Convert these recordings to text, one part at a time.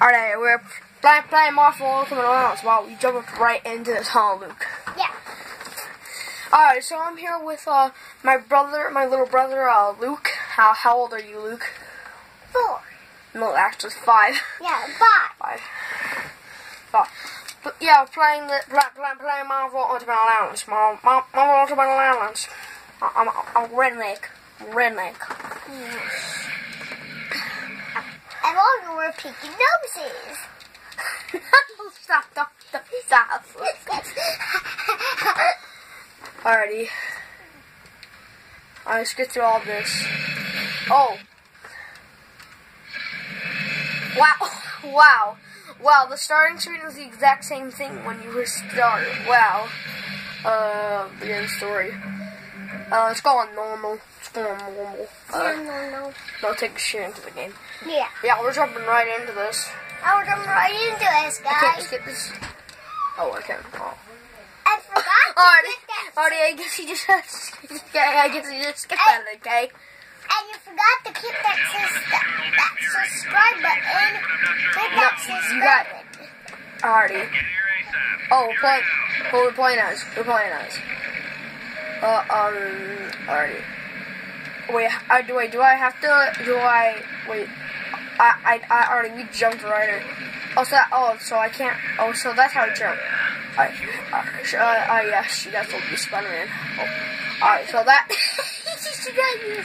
Alright, we're playing, playing Marvel Ultimate Alliance while we jumped right into this hall, Luke. Yeah. Alright, so I'm here with uh, my brother, my little brother, uh, Luke. How, how old are you, Luke? Four. No, actually five. Yeah, five. Five. Five. But yeah, playing the play, play, playing Marvel Ultimate Alliance. Mar- Mar- Marvel Ultimate Alliance. I- I'm I'm redneck. Redneck. And picking noses. stop, stop, stop, stop. Alrighty. Let's get through all this. Oh. Wow. Wow. Wow, the starting screen is the exact same thing when you were started. Wow. Uh, begin story. Uh, it's going normal. It's going normal. no, Uh, no, no. don't take shit into the game. Yeah. Yeah, we're jumping right into this. I'll jump right into this, I can't guys. skip this. Oh, I can. Oh. I forgot to that. alrighty, I guess you just I guess you just skip that, okay? And you forgot to hit that, sus- that, that subscribe button. That No, you subscribe got- button. Alrighty. Oh, we're playing. What we're playing as? We're playing as. Uh, um, alrighty. Wait, I do. Wait, do I have to? Do I? Wait. I, I, I already we jumped right in. Oh, so oh, so I can't. Oh, so that's how I jump. Alright. Uh, sh- uh, uh, yeah, she got told to be Spider-Man. Oh. Alright, so that. she got you.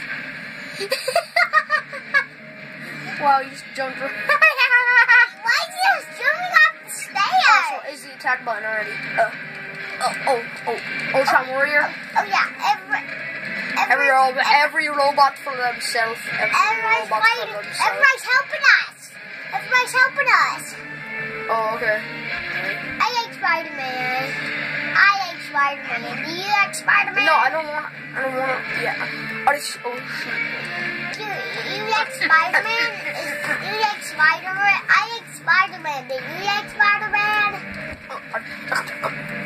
wow, you just jumped. right- Why is he jumping off the Oh, stairs? so is the attack button already? Uh, oh, oh, oh, Ultron Warrior. Oh, oh, yeah. Every, Every robot, every robot for themselves. Every Everybody's robot for themselves. Everybody's helping us. Everybody's helping us. Oh, okay. I like Spider-Man. I like Spider-Man. Do you like Spider-Man? No, I don't want. I don't want. Yeah. Oh, this, oh shoot. You, you like Spider-Man? Is- you like Spider-Man? I like Spider-Man. Do you like Spider-Man? Oh,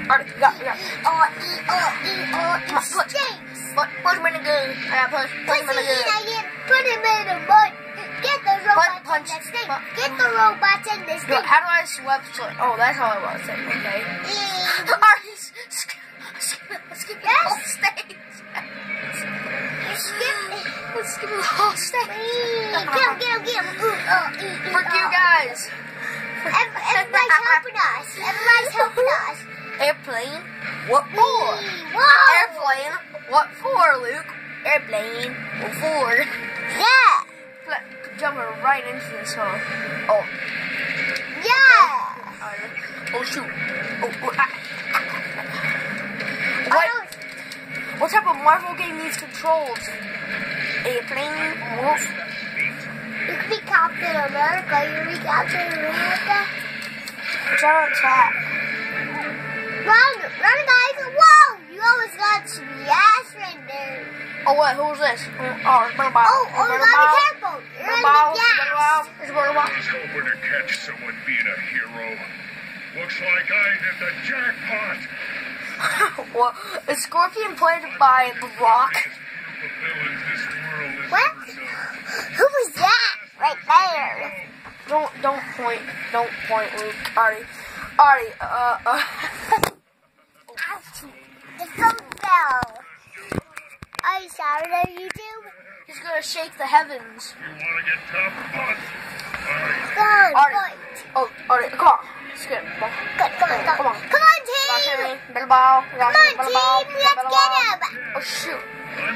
alright, alright, yeah, yeah. Oh, e, oh, e, oh, e, stinks. Put, put him in the gun. I got push. Put him in the get put him in the mud. Get the robots punch, in the stink. punch. Get the robots in the stink. How do I? So, oh, that's how I was saying. Okay. E, Alright, skip, skip, skip the whole stage. you skip skip the whole stage. E, Get him, get him, get him. Ooh, oh, e, e, you oh. guys. Ev- Everybody's helping us. What for? Whoa! Airplane. What for, Luke? Airplane. What for? Yeah! Pla- Jumping right into this, huh? Oh. Yeah! uh, Oh shoot. Oh, oh, ah. What? What type of Marvel game needs controls? Airplane. Wolf. You could be Captain America. You be Captain America. Giant attack. Run! Run, guys! Whoa! You almost got some ass right there. Oh what? Who's this? Oh, it's Burner Oh, oh, you gotta be careful. You're Burner in the It's Burner Bow. gas. It's Burner Bow. was hoping to catch someone being a hero. Looks like I hit the jackpot. Well, is Scorpion played by The Rock? The villains this world is What? Who was that? Right there. Don't don't point. Don't point, Luke. Alright. Alright, uh, uh. The phone fell. Are you sorry that you do? He's gonna shake the heavens. You want to get tough? Fun. On, Alright. fight. Oh, alright, come on. Get it. Come on. Good, come on, come on. Come on, team! Come on, team! Let's get him! Oh, shoot.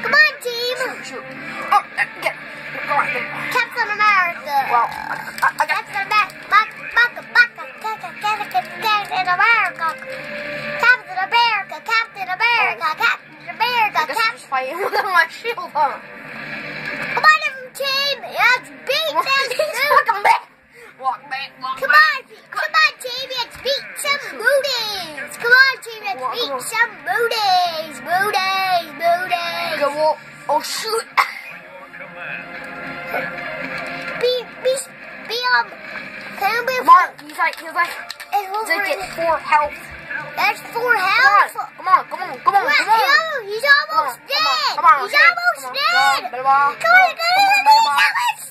Come on, team! Shoot, shoot. Oh, uh, get. Come on, get. Captain America! Well, I, I, I got. Fighting with my shield on. Come on, team! Let's beat them! Welcome back. Walk back, walk Come back. on! Come on, team! Let's beat some booties! Come on, team! Let's on, beat on. some booties! Booties! Booties! Go, well, oh, shoot. Be, be, be, um... Can be... Mark, he's like, he's like, It's like Wolverine. at four health. That's four Come on, health! come on, come on, come on, Come on, come on. He's almost dead! come on, He's come on, almost come on, dead! come on, Come on, come on,